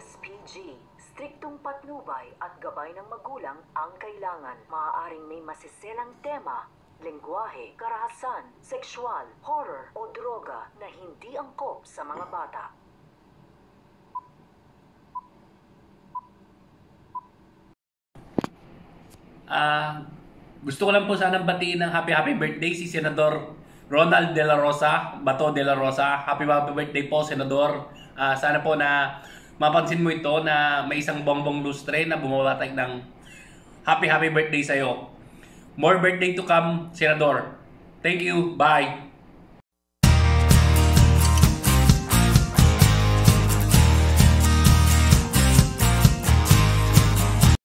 SPG, striktong patnubay at gabay ng magulang ang kailangan. Maaaring may masiselang tema, lengguwahe, karahasan, sexual, horror o droga na hindi angkop sa mga bata. Ah, gusto ko lang po sanang batiin ng happy happy birthday si Senador Ronald De La Rosa, Bato De La Rosa. Happy happy birthday po, Senador. Ah, sana po na mapansin mo ito na may isang bongbong lustre na bumabatag ng happy happy birthday sa'yo. More birthday to come, Senador. Thank you. Bye.